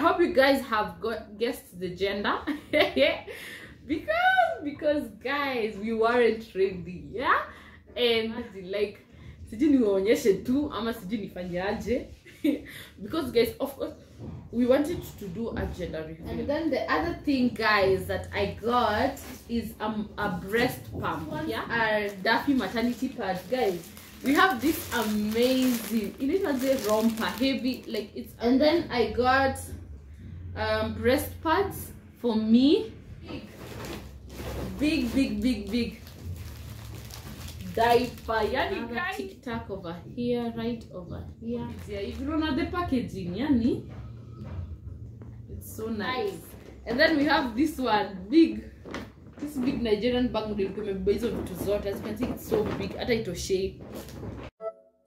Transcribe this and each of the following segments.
hope you guys have got guessed the gender. Because because guys we weren't ready yeah? And like sijui niwaonyeshe tu ama sijui nifanyaje? Because guys of course we wanted to do a gender reveal and then the other thing guys that i got is um, a breast pump yeah? A daffy maternity pad guys. We have this amazing it is a romper heavy like it's and then i got um breast pads for me. Big big big big diaper. Yani guys tic tac over here right over here. Yeah you don't the packaging yani it's so nice. And then we have this one big this big nigerian bag ndio ilikuwa imebeba hizo vitu zote. As you can see it's so big. Hata itoshei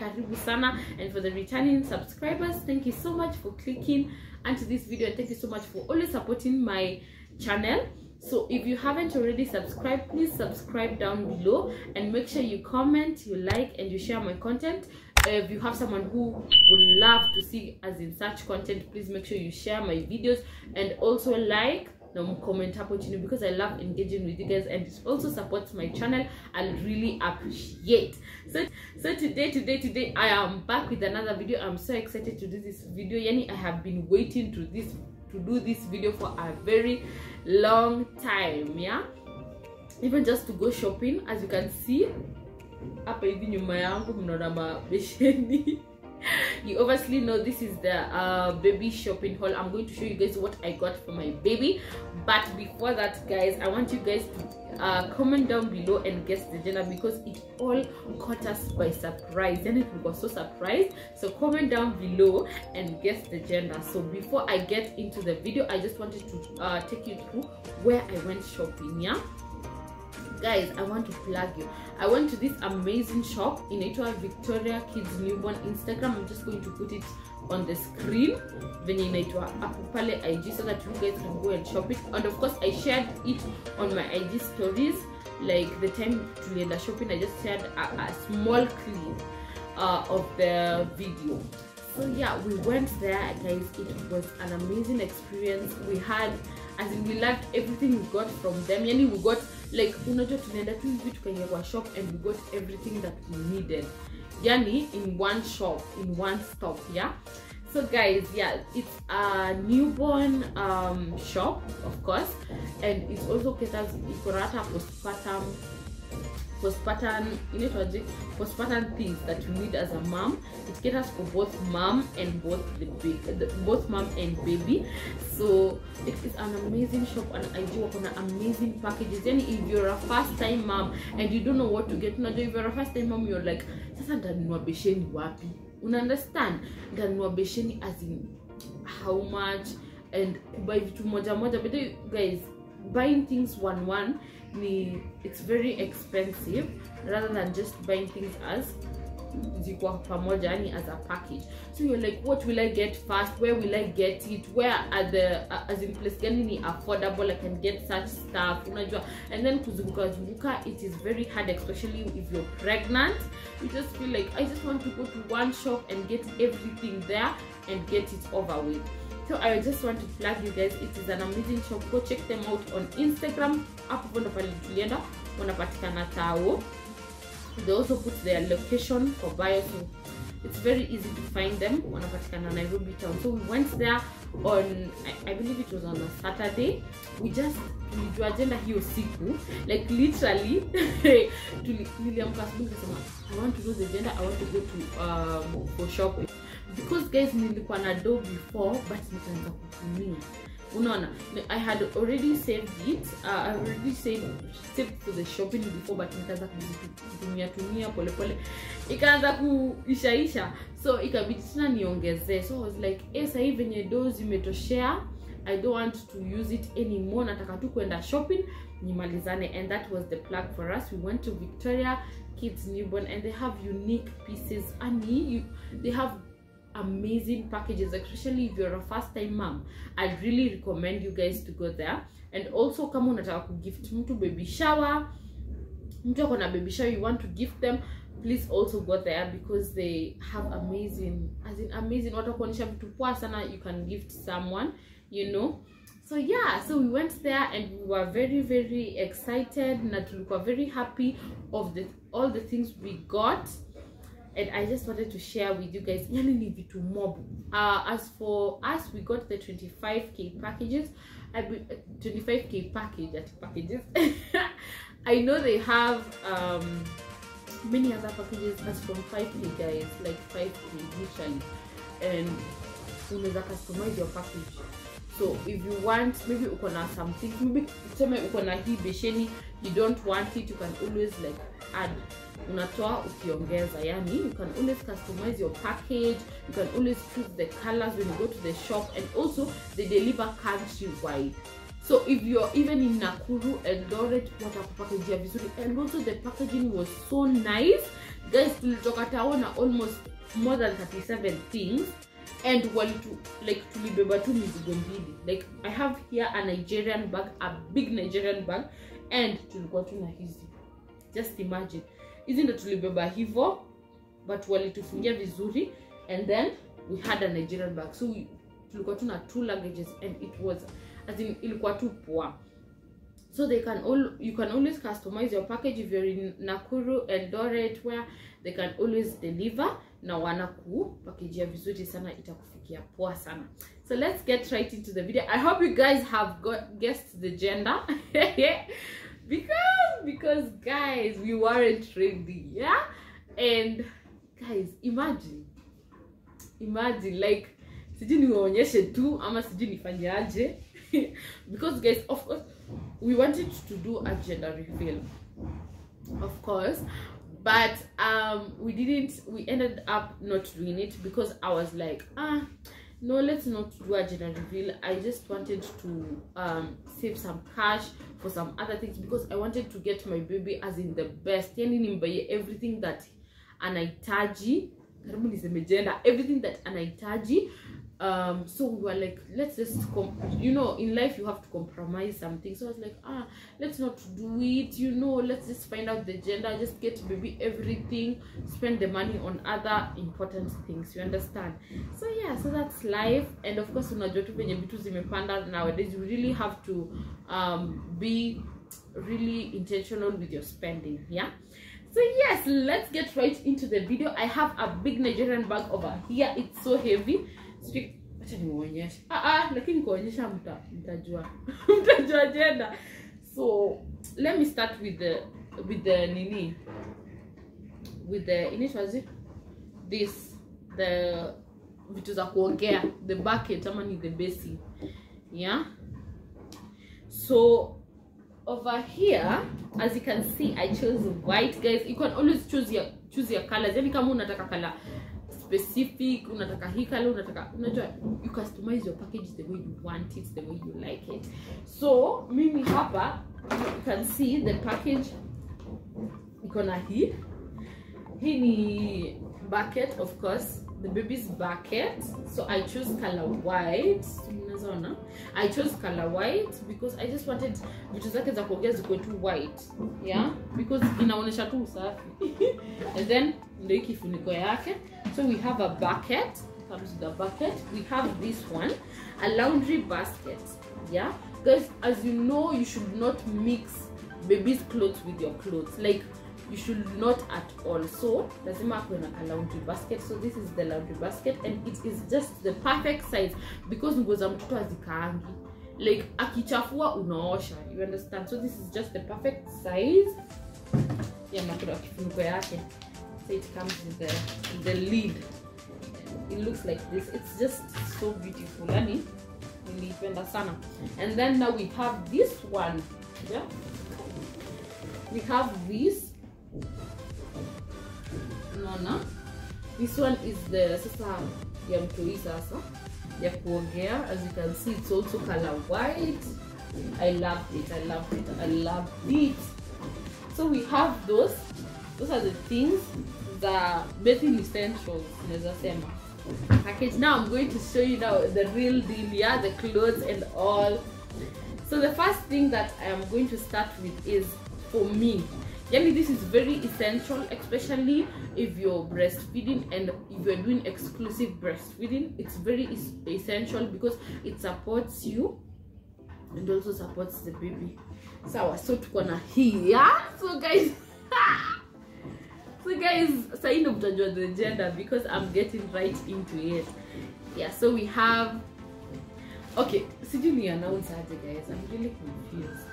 karibu sana and for the returning subscribers thank you so much for clicking onto this video and thank you so much for always supporting my channel. So if you haven't already subscribed please subscribe down below and make sure you comment you like and you share my content. If you have someone who would love to see as in such content please make sure you share my videos and also like na comment hapo chini because i love engaging with you guys and it also supports my channel i really appreciate. So so today today today i am back with another video. I'm so excited to do this video. Yani i have been waiting to this to do this video for a very long time yeah? Even just to go shopping as you can see hapa hivi nyuma yangu mnaona mabesheni you obviously know this is the uh, baby shopping haul. I'm going to show you guys what i got for my baby. But before that guys i want you guys to uh, comment down below and guess the gender because it all caught us by surprise. And we were so surprised? So comment down below and guess the gender. So before i get into the video i just wanted to uh, take you through where i went shopping yeah? Guys i want to plug you i went to this amazing shop in inaitwa victoria kids newborn instagram. I'm just going to put it on the screen. Venye inaitwa hapo pale ig so that you guys can go and shop it. And of course i shared it on my ig stories like the time tulienda shopping i just shared a, a small clip uh, of the video. So yeah we went there guys. It was an amazing experience. We had as in we loved everything we got from them. Yani we got like unajua tunaenda tu hivi tukaingia kwa shop and we got everything that we needed. Yani in one shop in one stop yeah? So guys yeah it's a newborn um shop of course. And it also caters ikorata postpartum postpartum inaitwaje postpartum things that you need as a mom. It caters for both mom and both the, the both mom and baby. So it is an amazing shop and i do work on amazing packages. Yani if you're a first time mom and you don't know what to get unajua if you're a first time mom you're like sasa ndanunua besheni wapi? Understand ndanunua besheni as in how much and kubuy vitu moja moja. But guys buying things one one ni it's very expensive rather than just buying things as zikuwa pamoja yani as a package. So you're like what will i get first where will i get it? Where are the uh, as in place gani ni affordable? I can get such stuff unajua. And then kuzunguka zunguka it is very hard especially if you're pregnant. You just feel like i just want to go to one shop and get everything there and get it over with so i just want to plug you guys it is an amazing shop go check them out on instagram. Hapo ndo pale tulienda wanapatikana tao. They also put their location for bio so it's very easy to find them. Wanapatikana nairobi town. So we went there on I, i believe it was on a saturday. We just tulijua agenda hiyo siku. Like literally niliamka asubuhi nikasema i want to do the agenda i want to go to um, for shopping because guys nilikuwa na do before but nikaanza kutumia. Unaona i had already saved it uh, i already saved, saved for the shopping before but nikaanza kutumia tumia polepole ikaanza kuishaisha so ikabidi tena niongezee. So i was like eh sahii venye do zimetoshea i don't want to use it anymore. Nataka tu kwenda shopping nimalizane. And that was the plug for us. We went to victoria kids newborn and they have unique pieces. Ani they have amazing packages especially if you're a first time mom. I'd really recommend you guys to go there. And also come kama unataka kugift mtu baby shower mtu ako na baby shower you want to gift them please also go there because they have amazing as in amazing. Watakuonyesha vitu poa sana you can gift someone you know. So yeah so we went there and we were very very excited na tulikuwa very happy of the all the things we got and I just wanted to share with you guys yani ni vitu mob. Uh, as for us we got the 25k packages. I be, 25k package at packages. I know they have um many other packages as from 5k guys like 5k literally and unaweza customize your package. So if you want maybe uko na something. Maybe tuseme uko na hii besheni you don't want it you can always like add unatoa ukiongeza yani you can always customize your package you can always choose the colors when you go to the shop and also they deliver country wide so if you're even in nakuru eldoret watakupakejia vizuri. And also the packaging was so nice. Guys tulitoka tao na almost more than 37 things and walitu like to tulibeba tu mizigo mbili. Like i have here a nigerian bag a big nigerian bag and tulikuwa tu na hizi. Just imagine hizi ndo tulibeba hivo but walitufungia vizuri and then we had a nigerian bag. So we, tulikuwa tuna two luggages and it was as in ilikuwa tu poa. So they can all you can always customize your package if you're in nakuru eldoret where they can always deliver na wanakupakejia vizuri sana itakufikia poa sana. So let's get right into the video. I hope you guys have got guessed the gender because because guys we weren't ready yeah? And guys imagine. Imagine like because guys of course we wanted to do a gender reveal. Of course. But um we didn't we ended up not doing it because i was like ah no let's not do a gender reveal. I just wanted to um save some cash for some other things because i wanted to get my baby as in the best. Yani nimbaye everything that anahitaji. Karibu everything that anahitaji um so we were like let's just you know in life you have to compromise something. So i was like ah let's not do it you know let's just find out the gender just get baby everything spend the money on other important things you understand? So yeah so that's life. And of course nowadays you really have to um, be really intentional with your spending yeah? So yes let's get right into the video. I have a big nigerian bag over here. It's so heavy Sijui- acha nimuonyeshe. ah, ah, lakini kuonyesha mta, mtajua. Mtajua jenda so let me start with the with the nini? With the initials this the vitu za kuongea the bucket ama ni the basin. Yeah? So over here as you can see i chose white guys. You can always choose your choose your colors. Yani kama unataka color specific unataka hii unataka unajua you customize your package the way you want it the way you like it. So mimi hapa you can see the package iko na hii. Hii ni bucket of course the baby's bucket. So i chose color white. I chose color white because i just wanted vitu zake za kuongea zikuwe tu white. Yeah? Because inaonyesha tu usafi. And then ndio hii kifuniko yake. So we have a bucket. Comes with bucket. We have this one. A laundry basket. Yeah? Guys as you know you should not mix baby's clothes with your clothes. Like you should not at all. So lazima akuwe na laundry basket. So this is the laundry basket and it is just the perfect size because nguo za mtoto hazikaangi. Like akichafua unaosha. You understand? So this is just the perfect size. Ya nakuna kifuniko yake. So it comes with the, the lid. It looks like this. It's just so beautiful. Yani nilipenda sana. And then now we have this one. Yeah. We have this unaona? This one is the sasa ya mtoi sasa ya kuongea. As you can see it's also color white. I loved it i loved it i loved it. So we have those. Those are the things the bathing essentials naweza sema. Package. Now i'm going to show you now the real deal yeah the clothes and all. So the first thing that i am going to start with is for me yani this is very essential especially if you're breastfeeding and if you're doing exclusive breastfeeding. It's very es- essential because it supports you and also supports the baby. Sawa so tuko na hii yeah? so guys so guys sai ndo mtajua the gender because i'm getting right into it. Yeah so we have okay sijui ni announce aje guys. I'm really confused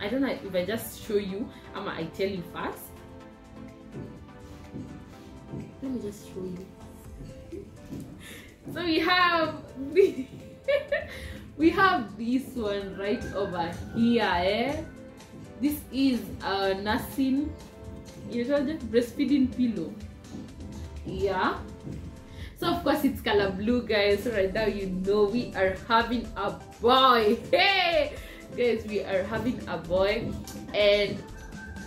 i don't know if i just show you ama i tell you first. Let me just show you. So we have we have this one right over here eh? this is a nursing inaitwaje? breastfeeding pillow. Yeah. So of course it's color blue guys. So right now you know we are having a boy. Hey guys we are having a boy and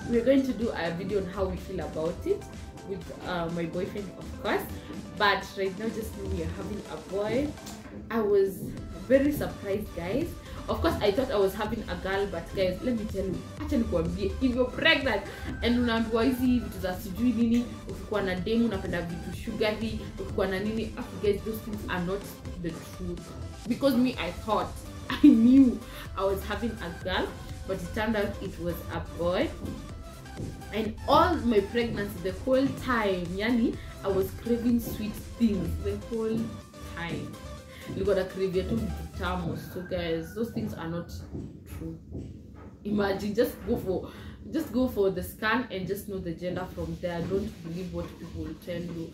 we're going to do a video on how we feel about it with uh, my boyfriend of course. But right now just know we are having a boy. I was very surprised guys. Of course i thought i was having a girl but guys let me tell you nikuambie if you're pregnant and unaambiwa hizi vitu za sijui nini ukikuwa na demu unapenda vitu sugary ukikuwa na nini guys those things are not the truth. Because me i thought i knew i was having a girl but it turned out it was a boy. And all my pregnancy the whole time yani i was craving sweet things the whole time. Nilikuwa na crave tu vitu tamu so guys those things are not true. Imagine just go for just go for the scan and just know the gender from there. Don't believe what people tell you.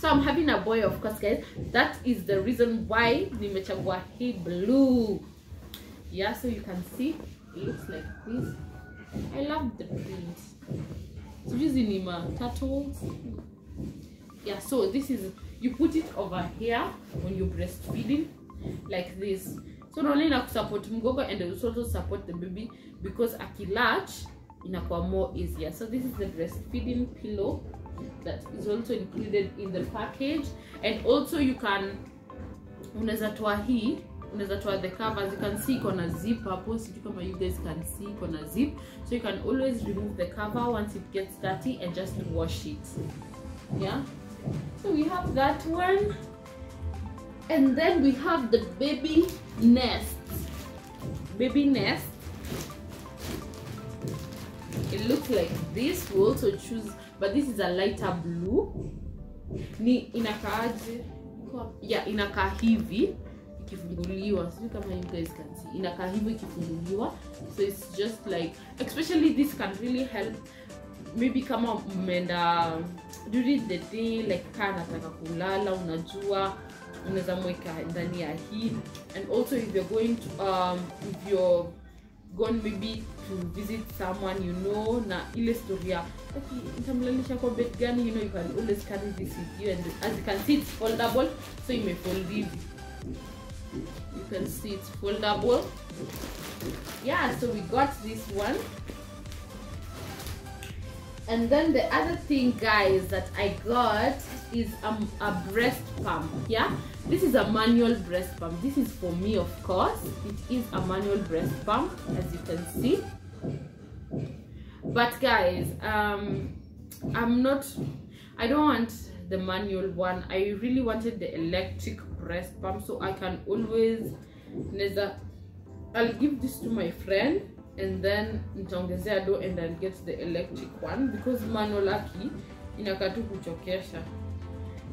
So i'm having a boy of course guys. That is the reason why nimechagua hii blue. Yeah so you can see it looks like this. I love the print. Hizi ni ma turtles. Yeah so this is you put it over here when you're breastfeeding like this so not only na kusupport mgongo and also support the baby because akilatch inakuwa more easier. So this is the breastfeeding pillow that is also included in the package. And also you can unaweza toa hii the covers. You can see iko na zip hapo. Sijui you guys can see iko zip. So you can always remove the cover once it gets dirty and just wash it. Yeah? So we have that one and then we have the baby nest. Baby nest. It looks like this. We also choose but this is a lighter blue. Ni inakaaje? Yeah inakaa hivi. Ikifunguliwa. Sijui kama you guys can see. Inakaa hivi ikifunguliwa. So it's just like especially this can really help. Maybe kama mmeenda during the day like kaa nataka kulala unajua unaweza mweka ndani ya hii. And also if you're going to um, if you're gone maybe to visit someone you know na ile "Okay, nitamlalisha kwa bed gani? You know you can always carry this with you and as you can see it's foldable so you may fold hivi you can see it's foldable. Yeah so we got this one. And then the other thing guys that i got is um, a breast pump yeah? This is a manual breast pump. This is for me of course. It is a manual breast pump as you can see. But guys um i'm not i don't want the manual one. I really wanted the electric breast pump so i can always i'll give this to my friend and then nitaongezea do and i'll get the electric one because manual aki inakaa tu kuchokesha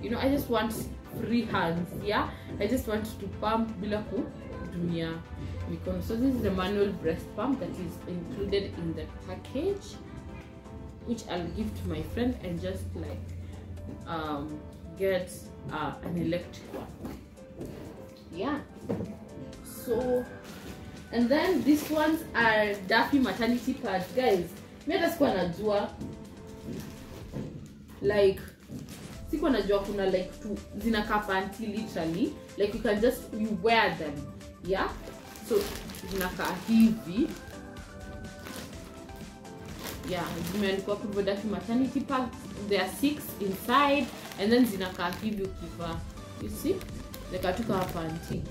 you know i just want free hands yeah? I just want to pump bila kutumia mikono so this is the manual breast pump that is included in the package which i'll give to my friend and just like um, get uh, an electric one. Yeah. So and then these ones are Daffy maternity pads. Guys mi hata sikuwa najua like sikuwa najua kuna like tu zinakaa panty literally like you can just you wear them yeah? So zinakaa hivi. Yeah zimeandikwa hapo maternity pack there are six inside and then zinakaa hivi ukivaa. You see? Zikatuka panty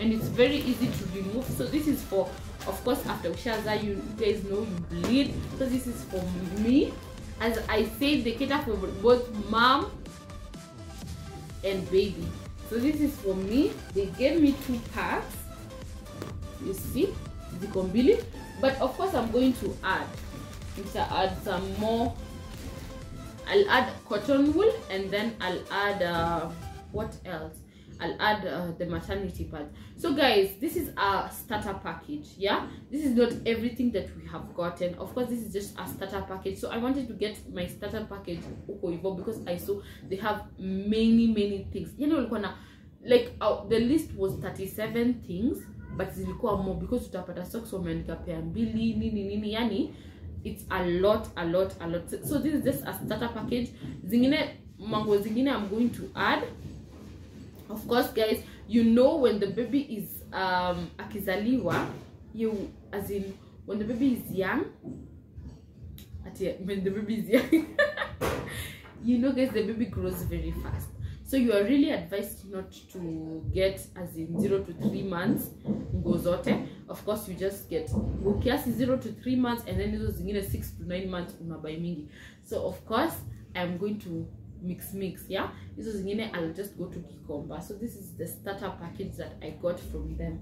and it's very easy to remove. So this is for of course after ushaza you guys know you bleed. So this is for me as i said they cater for both mom and baby. So this is for me. They gave me two packs. You see? Ziko mbili but of course i'm going to add I'm gonna add some more i'll add cotton wool and then i'll add uh, what else I'll add uh, the maternity part So guys, this is a starter package. Yeah, this is not everything that we have gotten. Of course, this is just a starter package. So I wanted to get my starter package because I saw they have many many things. You know, walikuwa na like uh, the list was 37 things but zilikuwa more because utapata socks wameandika pea mbili nini nini yani it's a lot a lot a lot so this is just a starter package zingine mango zingine i'm going to add of course guys you know when the baby is um akizaliwa you as in when the baby is young when the baby is young you know guys the baby grows very fast. So you are really advised not to get as in zero to three months of course you just get nguo kiasi zero to three months and then hizo zingine six to nine months so of course i'm going to mix mix yeah? This hizo zingine i'll just go to Gikomba so this is the starter package that i got from them.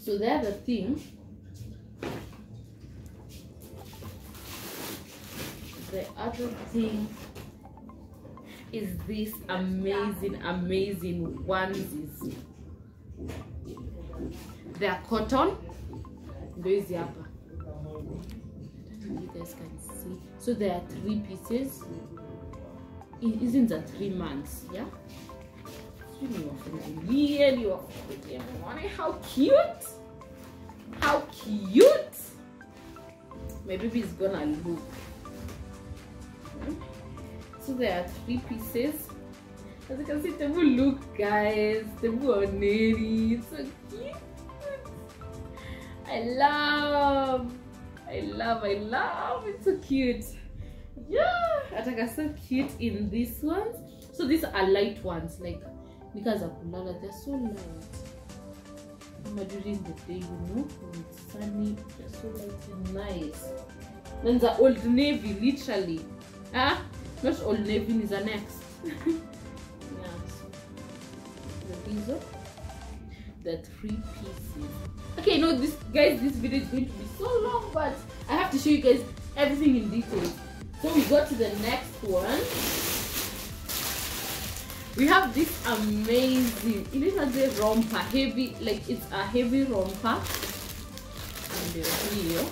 So the other thing the other thing is this amazing amazing onesies. They are cotton. If you guys can see. So there are three pieces isn't that three months yeah? Really how cute. How cute. My baby is gonna look. Hmm? so there are three pieces. As you can see the tebu look guys. The tebu oneri. It's so cute. I love. I love i love. It's so cute yeah. Ataka so cute in these ones. So these are light ones like because of kulala they're so light. During the day you know when it's sunny they're so light and nice. Then the old navy literally. Ah not old navy is the next. Yeah. So the these are the three pieces. Okay no this guys this video is going to be so long but i have to show you guys everything in detail so we go to the next one. We have this amazing it is a romper heavy like it's a heavy romper. And here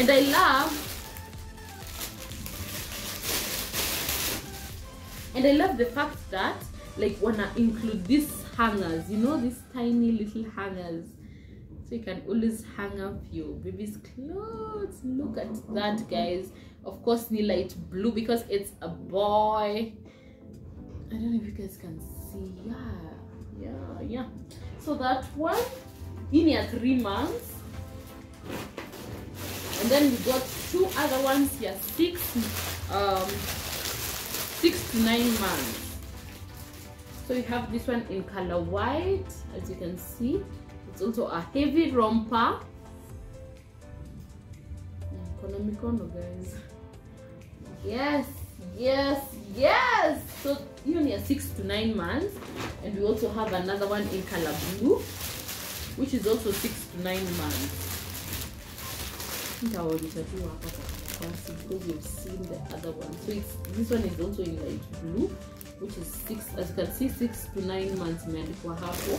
and i love and i love the fact that like wanna include these hangers you know these tiny little hangers so you can always hang up your baby's clothes. Look at that guys. Of course need light blue because it's a boy. I don't know if you guys can see. Yeah yeah yeah. So that one in here three months. And then we got two other ones here six um six to nine months. So we have this one in color white as you can see it's also a heavy romper. Guys. Yes yes yes! So even here six to nine months and we also have another one in color blue which is also six to nine months. Because you've seen the other one. So it's, this one is also in light blue which is six as you can see six to nine months imeandikwa hapo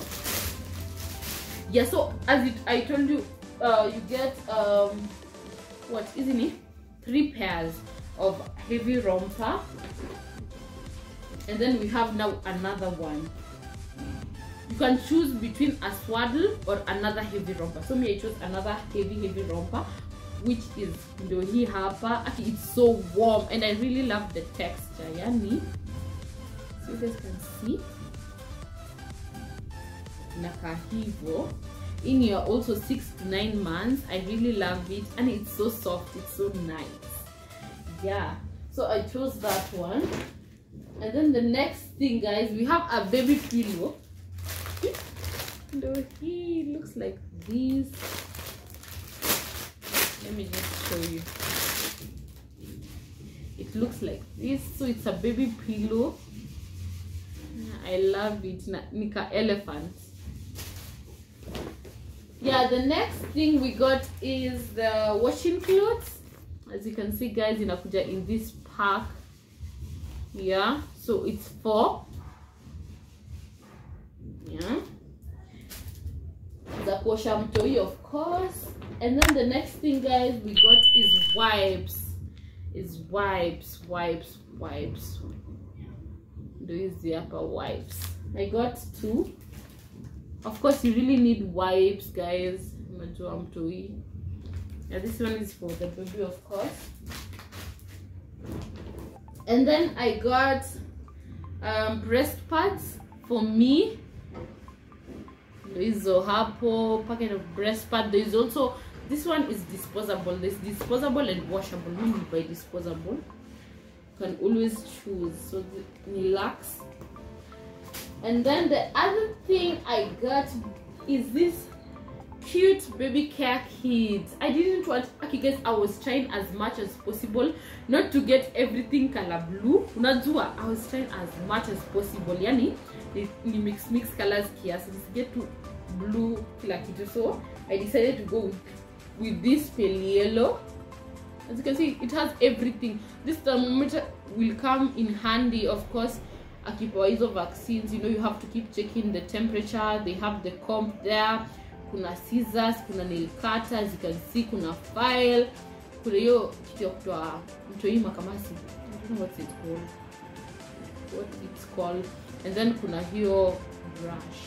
yeah so as it, i told you uh, you get um what isn't it? Three pairs of heavy romper. And then we have now another one. You can choose between a swaddle or another heavy romper. So me i chose another heavy heavy romper which is ndio hii hapa. It's so warm and i really love the texture yani. So you guys can see hivyo in your also six to nine months i really love it and it's so soft it's so nice. Yeah so i chose that one. And then the next thing guys we have a baby pillow. No he looks like this. Let me just show you. It looks like this. So it's a baby pillow. I love it. Nika elephant yeah the next thing we got is the washing clothes. As you can see guys inakuja in this pack yeah so it's four yeah. Mtoi of course. And then the next thing guys we got is wipes. Is wipes wipes wipes. Ndo hizi hapa wipes? I got two of course you really need wipes guys. Unajua mtoi yeah this one is for the baby of course. And then i got um, breast pads for me. There is a hapo packet of breast pad. There is also this one is disposable. There's disposable and washable. We buy disposable? You can always choose. So the relax and then the other thing i got is this cute baby care kit. I didn't want okay guys i was trying as much as possible not to get everything color blue. Unajua i was trying as much as possible. Yani ni, mix mix colors kiasi. Get to blue kila kitu. So i decided to go with, with this pale yellow. As you can see it has everything. This thermometer will come in handy of course akipewa hizo vaccines you know you have to keep checking the temperature they have the comp there. Kuna scissors kuna nail cutter as you can see kuna file. Kuna hiyo kitu ya kutoa mtoi makamasi. What it called. What it's called. And then kuna hiyo brush.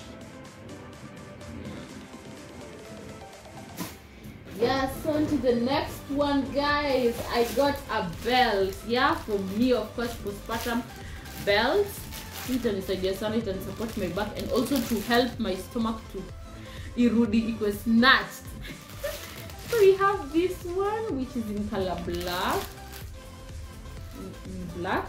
Yeah so on to the next one guys. I got a belt. Yeah for me of course postpartum belt itanisaidia sana itanisupport my back and also to help my stomach to irudi ikwe snatched so we have this one which is in color black. In- black.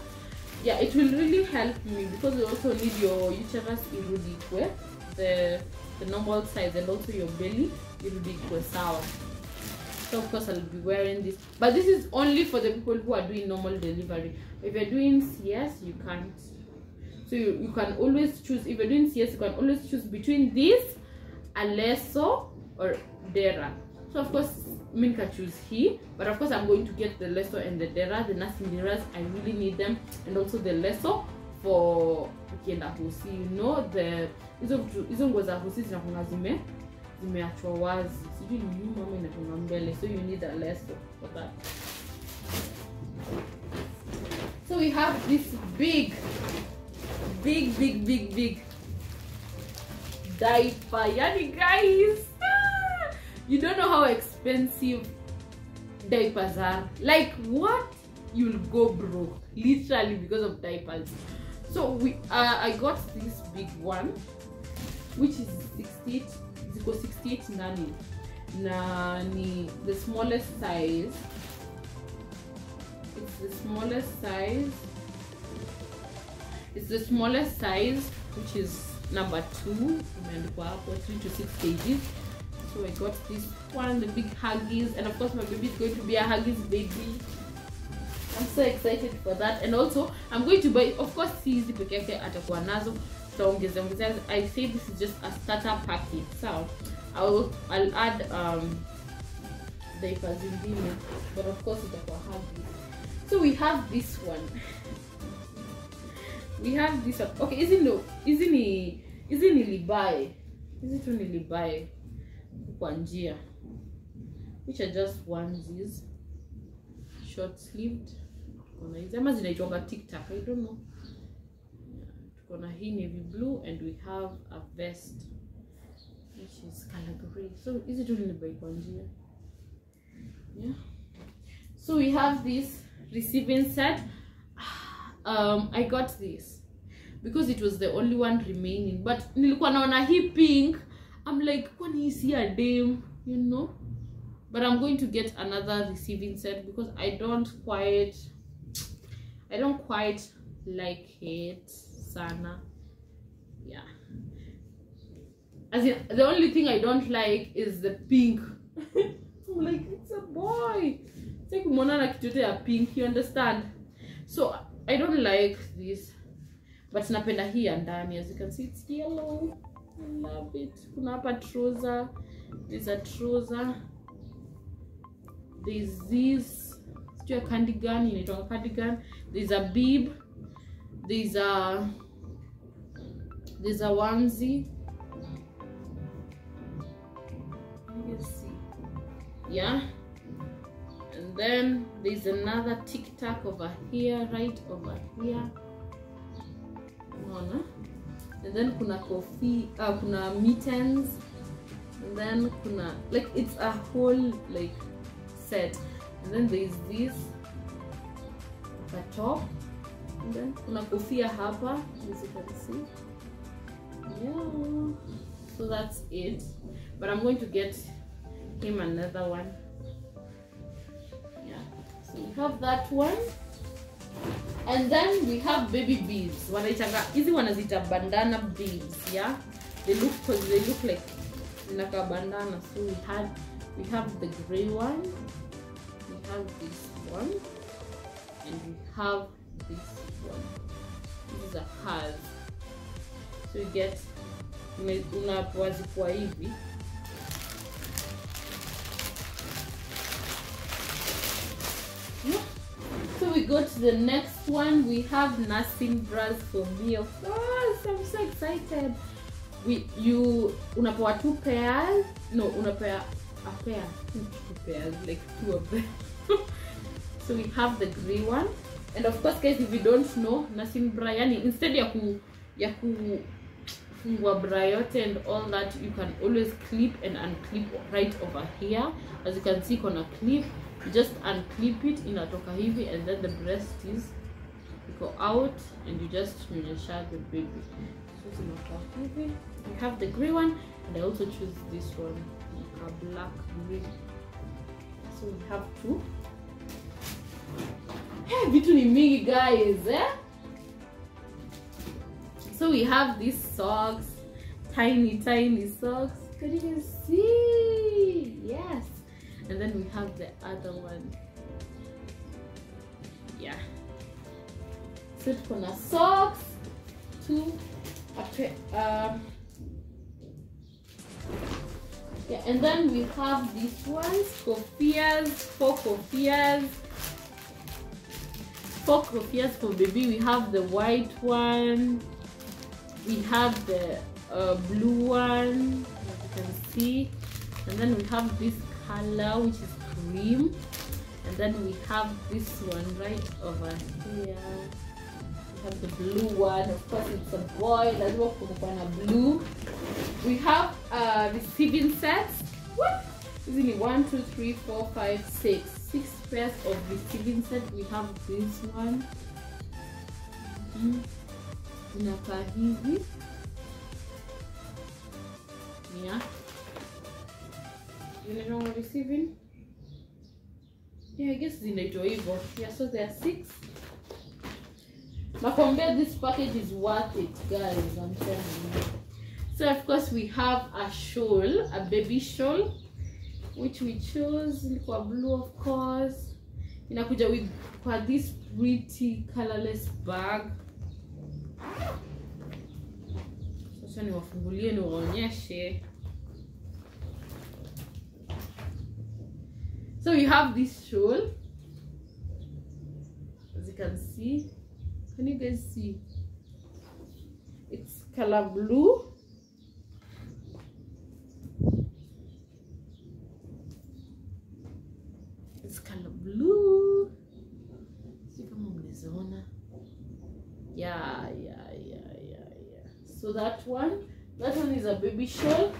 Yeah it will really help me because you also need your uterus irudikwe the the normal size and also your belly irudikwe sawa so of course i'll be wearing this. But this is only for the people who are doing normal delivery. If you're doing cs you can't so you, you can always choose if you're doing cs you can always choose between this aleso or dera. So of course mi nika choose he but of course i'm going to get the leso and the dera. The nursing deras i really need them and also the leso for ukienda hosi. You know the hizo hizo nguo za hosi zinakunga zime zimeachwa wazi. Ni so you need a leso for that. So we have this big big big big big diaper yani guys. Ah, you don't know how expensive diapers are. Like what? You'll go broke literally because of diapers. So we uh, i got this big one which is 68 ziko 68 ndani na ni the smallest size. It's the smallest size it's the smallest size which is number two imeandikwa hapo 3 to 6 kgs so i got this one the big huggies and of course my baby is going to be a huggies baby. I'm so excited for that. And also i'm going to buy of course hizi peke yake atakuwa nazo. Tutaongezea ongezea i say this is just a starter package. So I'll, i'll add um diapers zingine but of course itakuwa huggies. So we have this one we have this okay hizi hizi ni hizi nilibae hizi tu nilibae kwa njia. Which are just onesies short sleeved tukona hizi. Ama zinaitwanga tiktak i don't know. Tukona hii navy blue and we have a vest which is color gray. So hizi tu nilibai kwa njia? Yeah. So we have this receiving set. Um i got this because it was the only one remaining. But nilikuwa naona hii pink i'm like kwani hii si ya dem you know? But i'm going to get another receiving set because i don't quite i don't quite like it sana. Yeah. As in, the only thing i don't like is the pink. I'm like it's a boy. Sitaki kumwona na kitu ya pink you understand? So i don't like this but napenda hii ya ndani as you can see it's yellow. I love it. Kuna hapa trouser. There's a trouser. There's this. Sio cardigan inaitwa cardigan there's a bib. There's a there's a onesie. Yeah. And then there's another tic tac over here right over here unaona? And then kuna coffee uh, kuna mittens and then kuna like it's a whole like set. And then there's this the top and then kuna kofia hapa as you can see. Yeah. So that's it. But i'm going to get him another one. Yeah. So we have that one and then we have baby beads. Wanaitanga hizi wanazita bandana beads yeah? They look cause they look like zinaka bandana. So we had we have the gray one we have this one and we have this one. These are hers. So you get unapewa hivi. Yeah. Go to the next one. We have nursing bras for me. Of course, I'm so excited. We you unapewa two pairs. No, unapewa a pair. Two pairs, like two of them. so we have the grey one. And of course, guys, if you don't know, nursing bra, yani instead ya ku ya ku fungua bra yote and all that you can always clip and unclip right over here as you can see kuna clip just unclip it in inatoka hivi and then the breast is go out and you just nyonyesha the baby. So zinakuwa hivi. We have the gray one and i also choose this one like a black gray so we have two. Hey, ni mingi guys eh? so we have these socks. Tiny tiny socks. Can you see? Yes and then we have the other one. Yeah. Tuko na socks. Two. Pair, um yeah and then we have these ones. Kofias four kofias four kofias for baby. We have the white one. We have the uh, blue one. As you can see and then we have this color which is cream. And then we have this one right over here. We have the blue one. Of course it's a boy. Lazima kumekuwa na blue. We have uh, receiving sets. What? Hizi ni 1 2 3 4 5 6 pairs of receiving set. We have this one. Mm. inakaa hivi yeah zinaitwa receiving? Yeah i guess zinaitwa hivyo yeah so there are six. Nakwambia this package is worth it guys i'm telling you. So of course we have a shawl a baby shawl which we chose ilikuwa blue of course. Inakuja with kwa this pretty colorless bag. Sasa niwafungulie niwaonyeshe so we have this shawl as you can see. Can you guys see? It's color blue. It's color blue. Si kama yeah yeah yeah yeah yeah. So that one that one is a baby shawl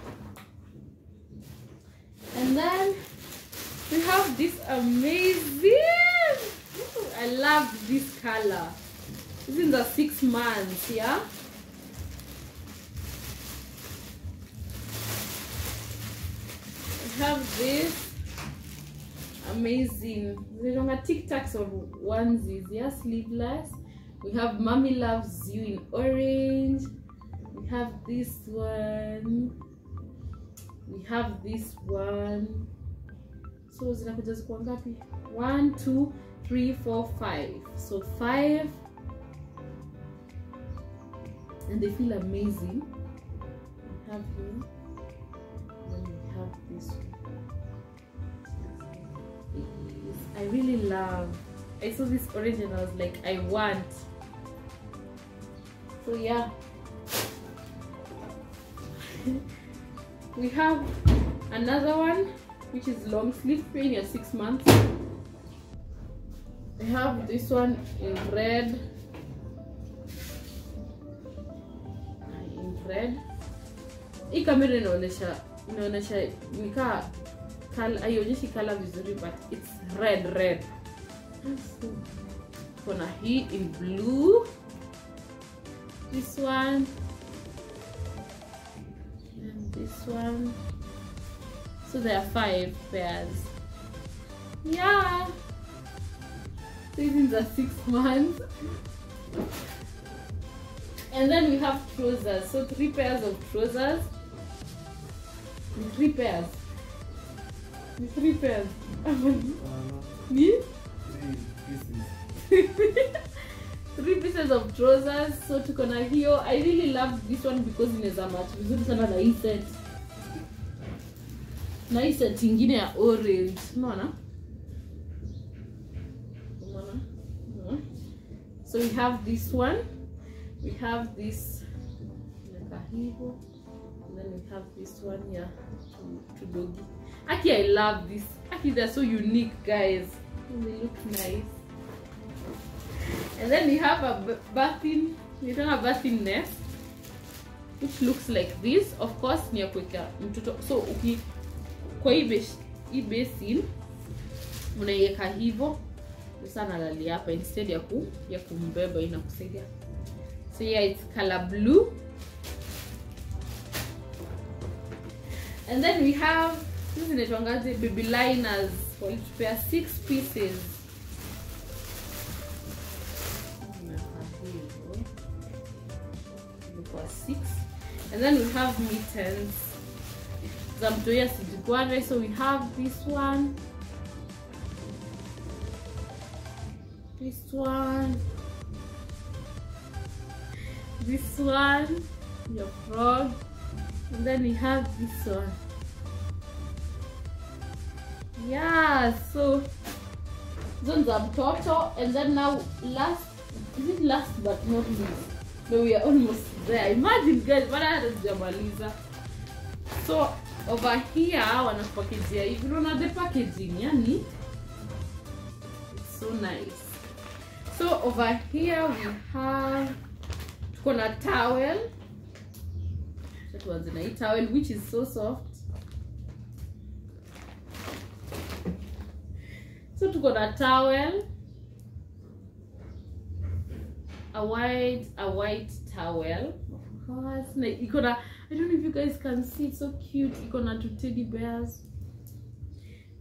and then have this amazing. Ooh, i love this color. This is the six months yeah? We have this amazing. Zinaonga tic-tacs or onesies yeah? Sleeveless. We have mommy loves you in orange. We have this one. We have this one so zinakuja zikuwa ngapi one two three four five. So five. And they feel amazing. We have here then we have this one. I really love. I saw this orange and I was like, I want. So yeah. we have another one which is long sleeve in your six months. I have this one in red. In red. Hii kamera inaonyesha inaonyesha nikaa haionyeshi kala vizuri but it's red red kuna hii in blue this one and this one so there are five pairs. Yeah. These are six months. And then we have trousers. So three pairs of trousers. Three pairs. Three pairs. Uh, Ni? three pieces. Of trousers. So tuko na hiyo i really love this one because inaweza match. Vizuri sana na hii set na hii set ingine ya orange unaona unaona so we have this one we have this inakaa and then we have this one ya to Aki, I love this. Aki, they're so unique, guys. They look nice. And then we have a bathing, we don't have bathing nest, which looks like this. Of course, ni ya kuweka mtoto. So, uki kwa hii basin unaiweka hivyo sasa nalalia hapa instead ya ku ya kumbeba inakusaidia. So yeah, it's color blue. And then we have hizi zinaitwangaje baby liners walitupea six pieces six and then we have mittens za mtoia sijigware so we have this one. This one. This one your frog. And then we have this one. Yeah so those za mtoto and then now last is it last but not least? No we are almost there. Imagine guys bado hata sijamaliza so over here wanapakejia hivi unaona the packaging yani it's so nice. So over here we have tuko na towel. Tuanze na hii towel which is so soft. So tuko na towel. A white a white towel. Of course. Iko na i don't know if you guys can see it's so cute iko na two teddy bears.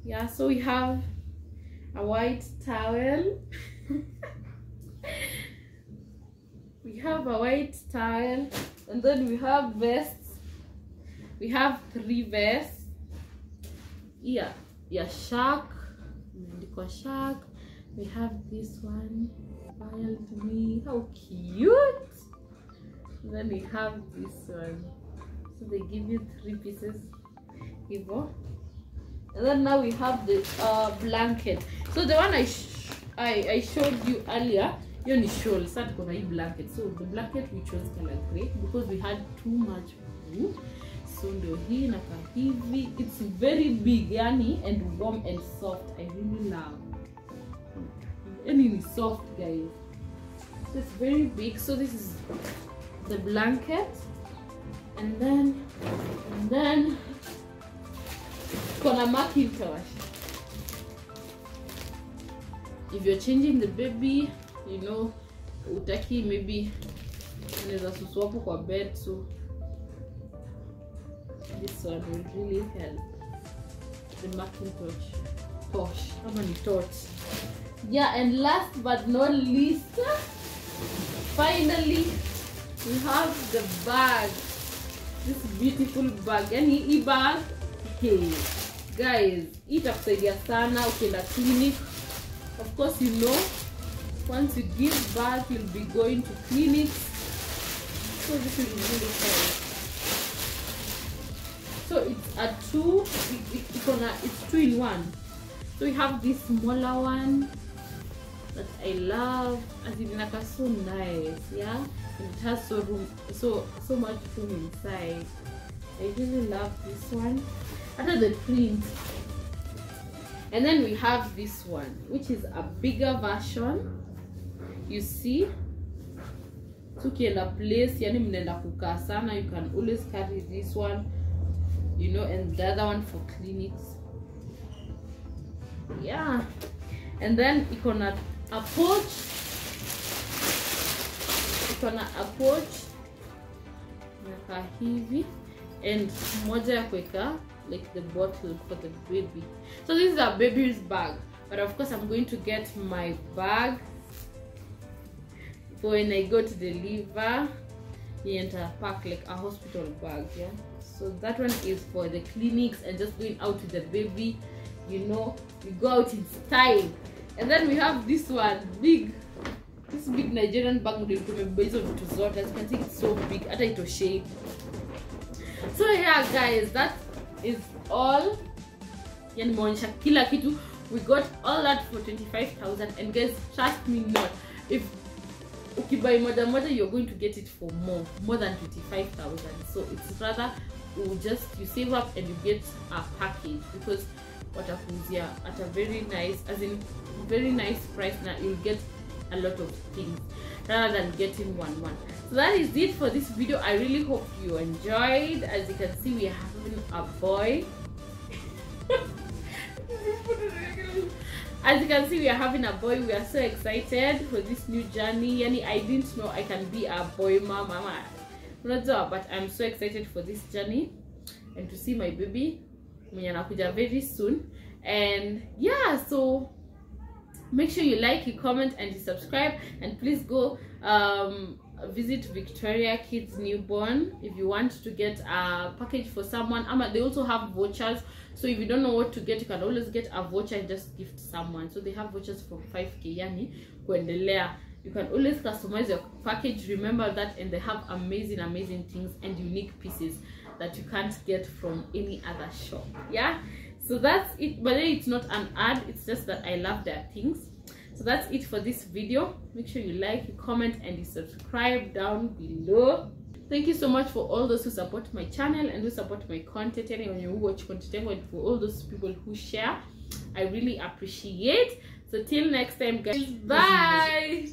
Yeah so we have a white towel. We have a white towel and then we have vests. We have three vests. Yeah yeah shark. Shark. We have this one. Filed me. How cute. And then we have this one they give you three pieces. Hivo and then now we have the uh, blanket. So the one I, I I showed you earlier hiyo ni shawl. Sasa tuko na blanket. So the blanket we chose color grey because we had too much blue. So ndio hii nakaa hivi. It's very big yani and warm and soft. I really love. Yani ni soft guys. So it's very big. So this is the blanket and then and then kona macintosh if you're changing the baby you know utaki maybe unaweza susu hapo kwa bed so this one will really help the macintosh tosh kama ni torch yeah and last but not least finally we have the bag this beautiful bag. Yani hii bag hey, guys hii itakusaidia sana ukienda clinic. Of course you know once you give birth you'll be going to clinics so this will really help so it's a two it, it, it's gonna it's two in one. So we have this smaller one that I love. As in like so nice yeah it has so room so so much room inside. I really love this one. After the print. And then we have this one which is a bigger version. You see? Tukienda place yani mnaenda you can always carry this one you know and the other one for clinics. Yeah. And then iko na a pouch iko na a pouch nakaa hivi and moja ya kuweka like the bottle for the baby. So this is a baby's bag but of course i'm going to get my bag for when i go to deliver. You enter pack like a hospital bag yeah? So that one is for the clinics and just going out with the baby you know we go out in style. And then we have this one big this big nigerian bag ndio tumebeba hizo vitu zote as you can see it's so big. I hata itoshei so yeah guys that is all. Yani nimeonyesha kila kitu. We got all that for 25000 and guys trust me not if ukibuy moja moja you're going to get it for more. More than 25000 so it's rather you just you save up and you get a package. Because watakuuzia at a very nice as in very nice price na you'll get a lot of things rather than getting one one. So that is it for this video. I really hope you enjoyed. As you can see we are having a boy. As you can see we are having a boy. We are so excited for this new journey. Yani i didn't know i can be a boy mom. Ama unajua but i'm so excited for this journey and to see my baby. Mwenye anakuja very soon. And yeah so make sure you like you comment and you subscribe. And please go um visit victoria kids newborn if you want to get a package for someone. Um, they also have vouchers. So if you don't know what to get you can always get a voucher and just gift someone. So they have vouchers from 5k yani kuendelea. You can always customize your package. Remember that and they have amazing amazing things and unique pieces that you can't get from any other shop. Yeah so that's it but then it's not an ad it's just that i love their things. So that's it for this video. Make sure you like you comment and you subscribe down below. Thank you so much for all those who support my channel and who support my content. And who watch content and for all those people who share. I really appreciate. So till next time guys. Bye